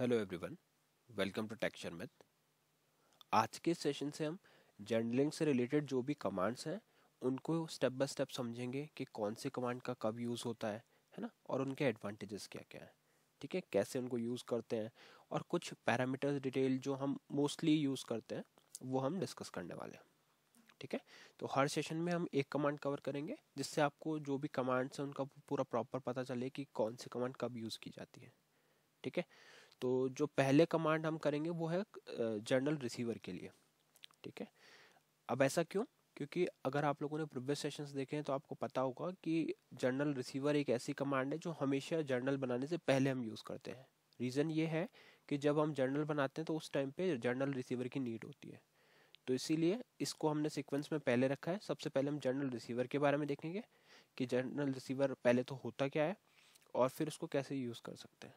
Hello everyone welcome to टेक्चर मिथ आज के सेशन से हम जर्नलिंग से रिलेटेड जो भी कमांड्स हैं, उनको स्टेप बाय स्टेप समझेंगे कि कौन से कमांड का कब यूज़ होता है है ना? और उनके एडवांटेजेस क्या क्या हैं। ठीक है? कैसे उनको यूज़ करते हैं? और कुछ पैरामीटर्स डिटेल जो हम मोस्टली यूज़ करते हैं, वो हम डिस्कस करने वाले हैं। ठीक है? तो हर सेशन में हम एक कमांड कवर करेंगे, जिससे आपको जो भी कमांड्स हैं, उनका पूरा प्रॉपर पता चले कि कौन सी कमांड कब यूज़ की जाती है। ठीक है? तो जो पहले कमांड हम करेंगे वो है जर्नल रिसीवर के लिए। ठीक है? अब ऐसा क्यों? क्योंकि अगर आप लोगों ने प्रीवियस सेशंस देखे हैं तो आपको पता होगा कि जर्नल रिसीवर एक ऐसी कमांड है जो हमेशा जर्नल बनाने से पहले हम यूज़ करते हैं। रीज़न ये है कि जब हम जर्नल बनाते हैं तो उस टाइम पे जर्नल रिसीवर की नीड होती है। तो इसीलिए इसको हमने सीक्वेंस में पहले रखा है। सबसे पहले हम जर्नल रिसीवर के बारे में देखेंगे कि जर्नल रिसीवर पहले तो होता क्या है और फिर उसको कैसे यूज़ कर सकते हैं।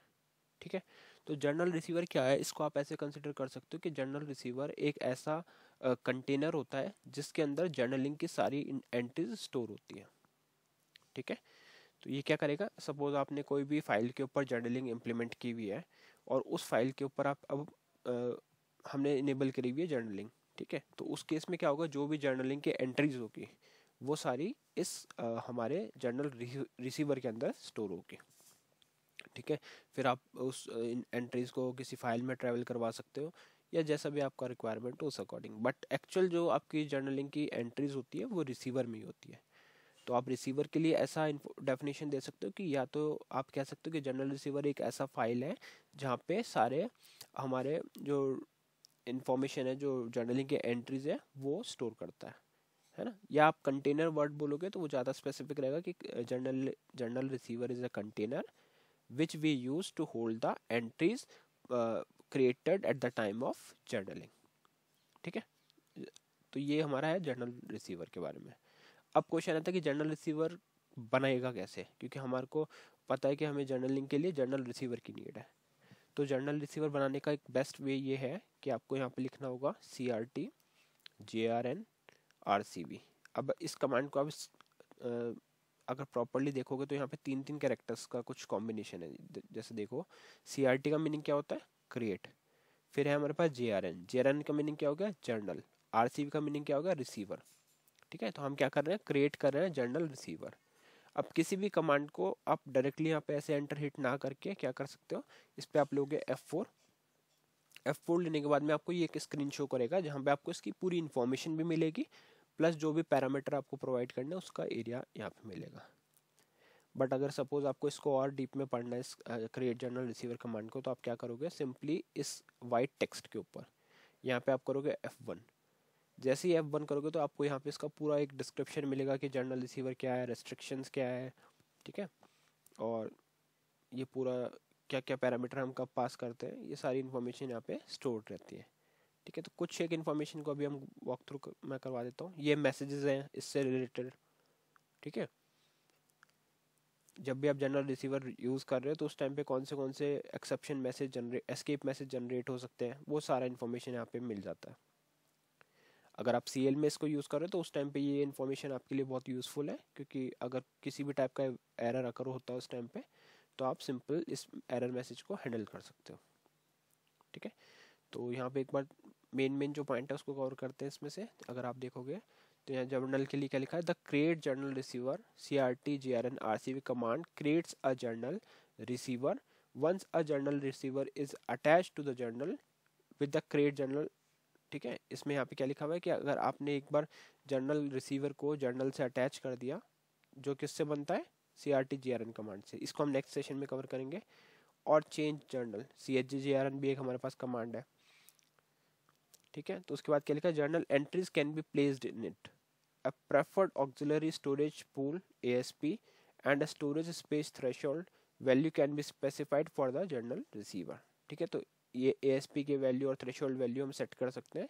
ठीक है? तो जर्नल रिसीवर क्या है? इसको आप ऐसे कंसिडर कर सकते हो कि जर्नल रिसीवर एक ऐसा कंटेनर होता है जिसके अंदर जर्नलिंग की सारी एंट्रीज स्टोर होती है। ठीक है? तो ये क्या करेगा? सपोज़ आपने कोई भी फ़ाइल के ऊपर जर्नलिंग इम्प्लीमेंट की हुई है और उस फ़ाइल के ऊपर आप अब आ, हमने इनेबल करी हुई है जर्नलिंग ठीक है? तो उस केस में क्या होगा? जो भी जर्नलिंग की एंट्रीज होगी वो सारी इस आ, हमारे जर्नल रिसीवर के अंदर स्टोर होगी। ठीक है? फिर आप उस एंट्रीज को किसी फ़ाइल में ट्रैवल करवा सकते हो, या जैसा भी आपका रिक्वायरमेंट हो उस अकॉर्डिंग बट एक्चुअल जो आपकी जर्नलिंग की एंट्रीज होती है, वो रिसीवर में ही होती है। तो आप रिसीवर के लिए ऐसा डेफिनेशन दे सकते हो कि या तो आप कह सकते हो कि जनरल रिसीवर एक ऐसा फ़ाइल है, जहाँ पे सारे हमारे जो इंफॉर्मेशन है, जो जर्नलिंग के एंट्रीज है, वो स्टोर करता है। है ना? या आप कंटेनर वर्ड बोलोगे तो वो ज़्यादा स्पेसिफिक रहेगा कि journal journal receiver is a container which we use to hold the entries uh, created at the time of journaling. ठीक है? तो ये हमारा है जर्नल रिसीवर के बारे में। अब क्वेश्चन आता है कि जर्नल रिसीवर बनाएगा कैसे? क्योंकि हमारे को पता है कि हमें जर्नलिंग के लिए जर्नल रिसीवर की नीड है। तो जर्नल रिसीवर बनाने का एक बेस्ट वे ये है कि आपको यहाँ पे लिखना होगा C R T J R N R C B अब इस कमांड को आप अगर प्रॉपरली देखोगे तो यहाँ पे तीन तीन कैरेक्टर्स का कुछ कॉम्बिनेशन है। जैसे देखो सी का मीनिंग क्या होता है? क्रिएट फिर है हमारे पास J R N J R N का मीनिंग क्या हो गया? जर्नल आर सी का मीनिंग क्या होगा रिसीवर ठीक है? तो हम क्या कर रहे हैं? क्रिएट कर रहे हैं जर्नल रिसीवर अब किसी भी कमांड को आप डायरेक्टली यहाँ पे ऐसे एंटर हिट ना करके क्या कर सकते हो? इस पर आप लोगे एफ़ फोर एफ़ फोर लेने के बाद में आपको ये एक स्क्रीन शो करेगा जहाँ पे आपको इसकी पूरी इन्फॉर्मेशन भी मिलेगी। प्लस जो भी पैरामीटर आपको प्रोवाइड करना है, उसका एरिया यहाँ पे मिलेगा। बट अगर सपोज़ आपको इसको और डीप में पढ़ना है, इस क्रिएट जर्नल रिसीवर कमांड को तो आप क्या करोगे? सिंपली इस वाइट टेक्स्ट के ऊपर। यहाँ पे आप करोगे एफ़ वन जैसे ही एफ़ वन करोगे तो आपको यहाँ पे इसका पूरा एक डिस्क्रिप्शन मिलेगा कि जर्नल रिसीवर क्या है रेस्ट्रिक्शंस क्या है, ठीक है? और ये पूरा क्या क्या पैरामीटर हम कब पास करते हैं, ये सारी इन्फॉर्मेशन यहाँ पे स्टोर रहती है। ठीक है तो कुछ एक इन्फॉर्मेशन को अभी हम वॉक थ्रू मैं करवा देता हूँ। ये मैसेजेस हैं, इससे रिलेटेड ठीक है? जब भी आप जनरल रिसीवर यूज़ कर रहे हो तो उस टाइम पे कौन से कौन से exception message generate escape message generate हो सकते हैं, वो सारा इन्फॉर्मेशन यहाँ पे मिल जाता है। अगर आप सी में इसको यूज़ कर रहे हो तो उस टाइम पे ये इन्फॉर्मेशन आपके लिए बहुत यूज़फुल है, क्योंकि अगर किसी भी टाइप का एरर अकर होता है उस टाइम पे तो आप सिंपल इस एरर मैसेज को हैंडल कर सकते हो, ठीक है? तो यहाँ पे एक बार मेन मेन जो पॉइंट है उसको कवर करते हैं इसमें से, अगर आप देखोगे। तो यहाँ जर्नल के लिए क्या लिखा है? The create journal receiver C R T G R N R C V command creates a journal receiver once a journal receiver is attach to the journal with the create journal ठीक है? इसमें यहाँ पे क्या लिखा हुआ है कि अगर आपने एक बार जर्नल रिसीवर को जर्नल से अटैच कर दिया, जो किससे बनता है? C R T G R N command से। इसको हम नेक्स्ट सेशन में कवर करेंगे। और change journal C H G G R N भी एक हमारे पास कमांड है। ठीक है? तो उसके बाद क्या लिखा? है journal entries can be placed in it a preferred auxiliary storage pool ASP and a storage space threshold value can be specified for the journal receiver ठीक है? तो ये एएसपी के वैल्यू और थ्रेशोल्ड वैल्यू हम सेट कर सकते हैं।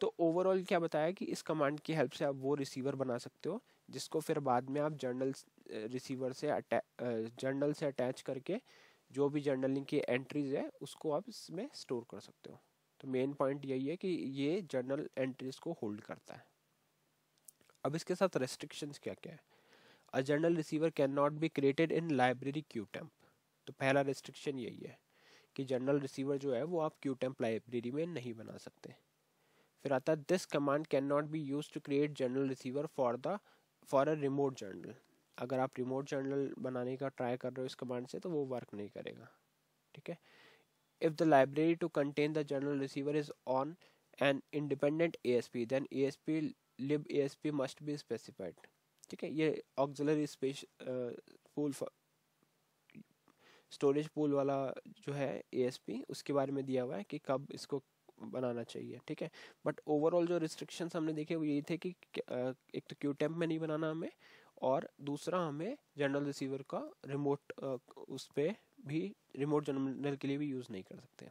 तो ओवरऑल क्या बताया कि इस कमांड की हेल्प से आप वो रिसीवर बना सकते हो, जिसको फिर बाद में आप जर्नल रिसीवर से जर्नल से अटैच करके जो भी जर्नलिंग की एंट्रीज है, उसको आप इसमें स्टोर कर सकते हो। तो मेन पॉइंट यही है कि ये जर्नल एंट्रीज को होल्ड करता है। अब इसके साथ रेस्ट्रिक्शंस क्या क्या है? A journal receiver can not be created in library Q temp तो पहला रेस्ट्रिक्शन यही है कि जनरल रिसीवर जो है, वो आप क्यू टेम्प लाइब्रेरी में नहीं बना सकते। फिर आता है this command can not be use to create general receiver for the for a remote journal अगर आप रिमोट जर्नल बनाने का ट्राई कर रहे हो इस कमांड से तो वो वर्क नहीं करेगा। ठीक है? General receiver is on an independent A S P then A S P lib A S P must be specified ठीक है, ये auxiliary space pool storage pool वाला जो है ASP उसके बारे में दिया हुआ है कि कब इसको बनाना चाहिए, ठीक है? बट ओवरऑल जो रिस्ट्रिक्शंस हमने देखे वो यही थे कि एक तो क्यू टेम्प में नहीं बनाना हमें और दूसरा हमें जनरल रिसीवर का रिमोट उस पर भी रिमोट जनरल के लिए भी यूज़ नहीं कर सकते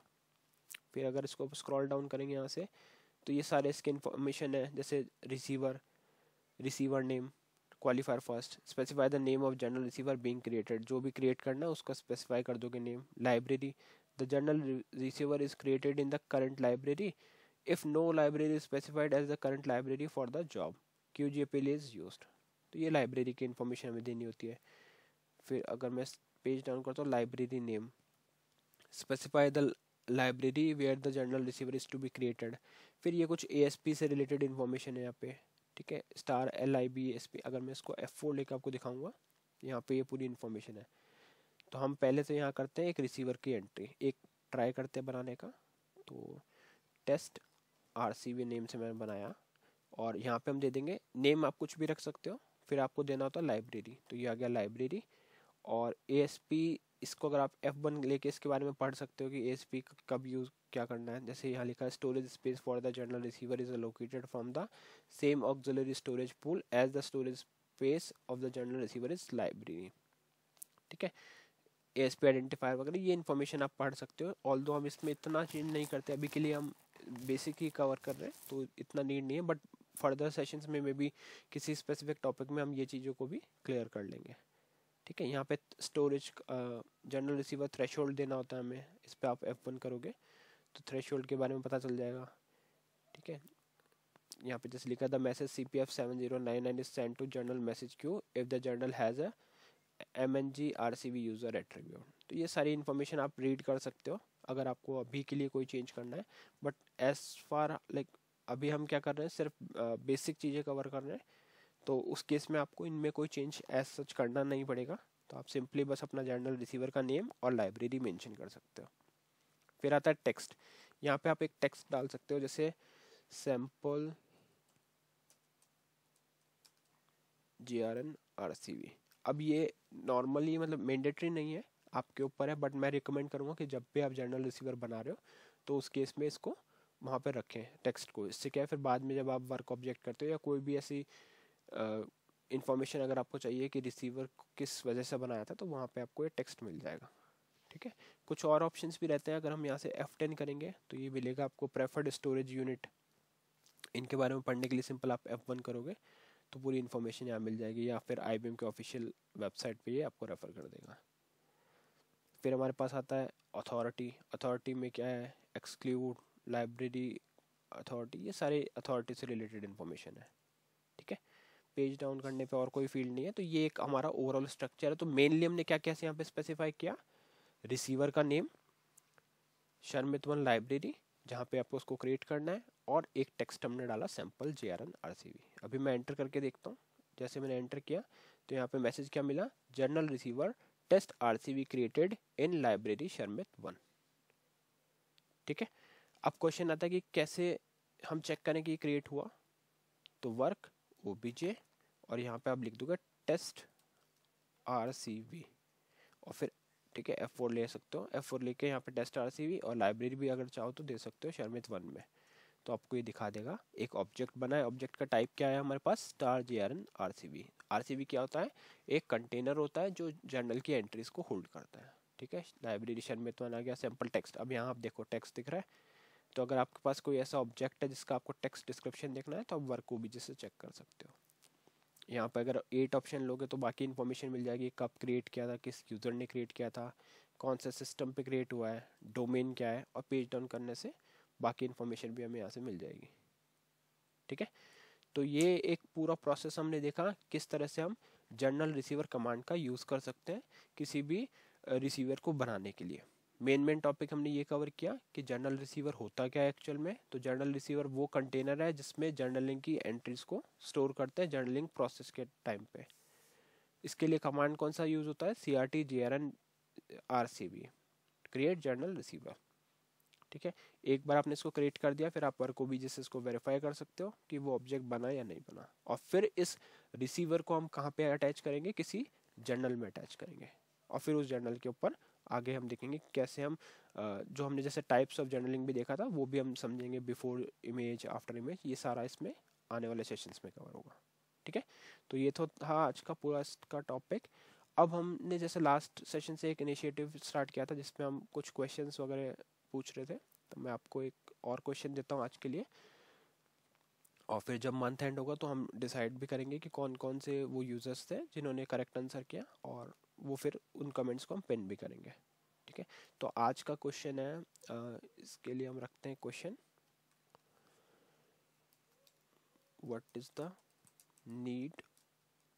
फिर अगर इसको स्क्रॉल डाउन करेंगे यहाँ से तो ये सारे इसके इन्फॉर्मेशन है, जैसे receiver receiver name qualifier first specify the name of general receiver being created जो भी क्रिएट करना है, उसका स्पेसिफाई कर दोगे name library the general receiver is created in the current library if no library specified as the current library for the job Q G P is use तो ये library की इन्फॉर्मेशन हमें देनी होती है। फिर अगर मैं पेज डाउन करता हूँ library name specify the library where the general receiver is to be created फिर ये कुछ ए से रिलेटेड इन्फॉर्मेशन है यहाँ पे, ठीक है? Star L I B S P अगर मैं इसको एफ़ फोर लेकर आपको दिखाऊँगा, यहाँ पे ये पूरी इन्फॉर्मेशन है। तो हम पहले से यहाँ करते हैं एक रिसीवर की एंट्री एक ट्राई करते हैं बनाने का। तो test R C V name से मैंने बनाया। और यहाँ पे हम दे देंगे नेम आप कुछ भी रख सकते हो, फिर आपको देना होता है लाइब्रेरी तो ये आ गया लाइब्रेरी और पी इसको अगर आप एफ़ वन लेके इसके बारे में पढ़ सकते हो कि ए कब यूज़ क्या करना है। जैसे यहाँ लिखा है storage space for the general receiver is located from the same auxiliary storage pool as the storage space of the general receiver is library ठीक है? ए एस पी आइडेंटिफायर वगैरह, ये इन्फॉर्मेशन आप पढ़ सकते हो। ऑल दो हम इसमें इतना चेंज नहीं करते, अभी के लिए हम बेसिक ही कवर कर रहे हैं तो इतना नीड नहीं है बट फर्दर सेशंस में मे बी किसी स्पेसिफिक टॉपिक में हम ये चीज़ों को भी क्लियर कर लेंगे। ठीक है, यहाँ पे स्टोरेज जनरल रिसीवर थ्रेश देना होता है हमें, इस पर आप एफ़ वन करोगे तो थ्रेश के बारे में पता चल जाएगा, ठीक है? यहाँ पे जैसे लिखा the message C P F seven zero nine nine is send to journal message Q if the journal has a M N G R C V user attribute तो ये सारी इन्फॉर्मेशन आप रीड कर सकते हो, अगर आपको अभी के लिए कोई चेंज करना है बट एज फार लाइक अभी हम क्या कर रहे हैं, सिर्फ़ बेसिक चीज़ें कवर कर रहे हैं तो उस केस में आपको इनमें कोई चेंज एज सच करना नहीं पड़ेगा। तो आप सिंपली बस अपना जनरल रिसीवर का नेम और लाइब्रेरी मेंशन कर सकते हो। फिर आता है टेक्स्ट यहाँ पे आप एक टेक्स्ट डाल सकते हो, जैसे sample G R N R C V अब ये नॉर्मली मतलब मैंडेटरी नहीं है, आपके ऊपर है बट मैं रिकमेंड करूँगा कि जब भी आप जनरल रिसीवर बना रहे हो तो उस केस में इसको वहाँ पर रखें टेक्स्ट को। इससे क्या है, फिर बाद में जब आप वर्क ऑब्जेक्ट करते हो या कोई भी ऐसी इंफॉर्मेशन अगर आपको चाहिए कि रिसीवर किस वजह से बनाया था तो वहाँ पे आपको ये टेक्स्ट मिल जाएगा। ठीक है? कुछ और ऑप्शंस भी रहते हैं, अगर हम यहाँ से F10 करेंगे तो ये मिलेगा आपको प्रेफर्ड स्टोरेज यूनिट इनके बारे में पढ़ने के लिए सिंपल आप एफ़ वन करोगे तो पूरी इन्फॉर्मेशन यहाँ मिल जाएगी, या फिर आई के ऑफिशियल वेबसाइट पे ये आपको रेफ़र कर देगा। फिर हमारे पास आता है अथॉरिटी अथॉरिटी में क्या है? एक्सक्लूड लाइब्रेरी अथॉरिटी ये सारे अथॉरिटी से रिलेटेड इन्फॉर्मेशन है। पेज डाउन करने पे और कोई फ़ील्ड नहीं है तो ये एक हमारा ओवरऑल स्ट्रक्चर है। तो मेनली हमने क्या क्या यहाँ पे स्पेसिफाई किया? रिसीवर का नेम शर्मित वन लाइब्रेरी जहाँ पे आपको उसको क्रिएट करना है, और एक टेक्स्ट हमने डाला sample J R N R C V अभी मैं एंटर करके देखता हूँ। जैसे मैंने एंटर किया तो यहाँ पे मैसेज क्या मिला? Journal receiver test R C V created in library Sharmit one ठीक है? अब क्वेश्चन आता है कि कैसे हम चेक करें कि क्रिएट हुआ? तो वर्क ओ बी जे और यहाँ पे आप लिख दोगे टेस्ट आर सी वी और फिर, ठीक है एफ़ फोर ले सकते हो। एफ़ फोर लेके यहाँ पे टेस्ट आर सी वी और लाइब्रेरी भी अगर चाहो तो दे सकते हो शर्मित वन में। तो आपको ये दिखा देगा। एक ऑब्जेक्ट बना है। ऑब्जेक्ट का टाइप क्या है हमारे पास? Star J R N R C V R C V क्या होता है? एक कंटेनर होता है जो जर्नल की एंट्रीज को होल्ड करता है। ठीक है? लाइब्रेरी शर्मित वन आ गया। सिंपल टेक्स्ट अब यहाँ आप देखो टेक्स्ट दिख रहा है। तो अगर आपके पास कोई ऐसा ऑब्जेक्ट है जिसका आपको टेक्स्ट डिस्क्रिप्शन देखना है तो आप वर्क को भी जिससे चेक कर सकते हो। यहाँ पर अगर एट ऑप्शन लोगे तो बाकी इन्फॉर्मेशन मिल जाएगी, कब क्रिएट किया था, किस यूज़र ने क्रिएट किया था, कौन सा सिस्टम पे क्रिएट हुआ है डोमेन क्या है और पेज डाउन करने से बाकी इन्फॉर्मेशन भी हमें यहाँ से मिल जाएगी। ठीक है? तो ये एक पूरा प्रोसेस हमने देखा किस तरह से हम जर्नल रिसीवर कमांड का यूज़ कर सकते हैं किसी भी रिसीवर को बनाने के लिए। मेन मेन टॉपिक हमने ये कवर किया कि जर्नल रिसीवर होता क्या है एक्चुअल में? तो जर्नल रिसीवर वो कंटेनर है जिसमें जर्नलिंग की एंट्रीज को स्टोर करते हैं जर्नलिंग प्रोसेस के टाइम पे। इसके लिए कमांड कौन सा यूज़ होता है? C R T G R N R C B create journal receiver ठीक है? एक बार आपने इसको क्रिएट कर दिया, फिर आप वर्क भी जैसे इसको वेरीफाई कर सकते हो कि वो ऑब्जेक्ट बना या नहीं बना। और फिर इस रिसीवर को हम कहाँ पे अटैच करेंगे? किसी जर्नल में अटैच करेंगे। और फिर उस जर्नल के ऊपर आगे हम देखेंगे कैसे हम जो हमने जैसे टाइप्स ऑफ़ जर्नलिंग भी देखा था, वो भी हम समझेंगे बिफोर इमेज आफ्टर इमेज ये सारा इसमें आने वाले सेशंस में कवर होगा। ठीक है? तो ये तो था आज का पूरा इसका टॉपिक अब हमने जैसे लास्ट सेशन से एक इनिशिएटिव स्टार्ट किया था, जिसमें हम कुछ क्वेश्चन वगैरह पूछ रहे थे। तो मैं आपको एक और क्वेश्चन देता हूँ आज के लिए। और फिर जब मंथ एंड होगा तो हम डिसाइड भी करेंगे कि कौन कौन से वो यूज़र्स थे जिन्होंने करेक्ट आंसर किया, और वो फिर उन कमेंट्स को हम पिन भी करेंगे। ठीक है? तो आज का क्वेश्चन है आ, इसके लिए हम रखते हैं question what is the need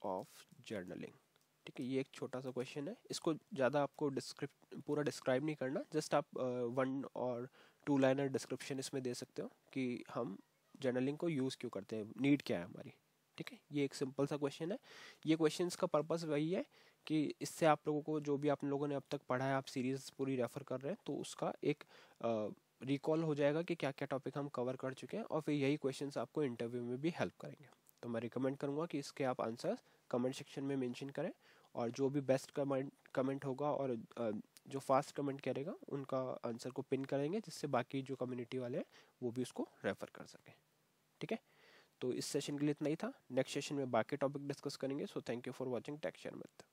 of journaling ठीक है ये एक छोटा सा क्वेश्चन है। इसको ज़्यादा आपको डिस्क्रिप पूरा डिस्क्राइब नहीं करना। जस्ट आप वन और टू लाइनर डिस्क्रिप्शन इसमें दे सकते हो कि हम जर्नलिंग को यूज़ क्यों करते हैं। नीड क्या है हमारी? ठीक है? ये एक सिंपल सा क्वेश्चन है। ये क्वेश्चन का पर्पज़ वही है कि इससे आप लोगों को जो भी आप लोगों ने अब तक पढ़ा है, आप सीरीज़ पूरी रेफर कर रहे हैं तो उसका एक रिकॉल हो जाएगा कि क्या क्या टॉपिक हम कवर कर चुके हैं और फिर यही क्वेश्चंस आपको इंटरव्यू में भी हेल्प करेंगे। तो मैं रिकमेंड करूँगा कि इसके आप आंसर कमेंट सेक्शन में मेंशन करें और जो भी बेस्ट कमेंट कमेंट होगा और जो फास्ट कमेंट करेगा, उनका आंसर को पिन करेंगे, जिससे बाकी जो कम्युनिटी वाले हैं, वो भी उसको रेफर कर सकें। ठीक है? तो इस सेशन के लिए इतना ही था। नेक्स्ट सेशन में बाकी टॉपिक डिस्कस करेंगे। So thank you for watching टेक्शन myth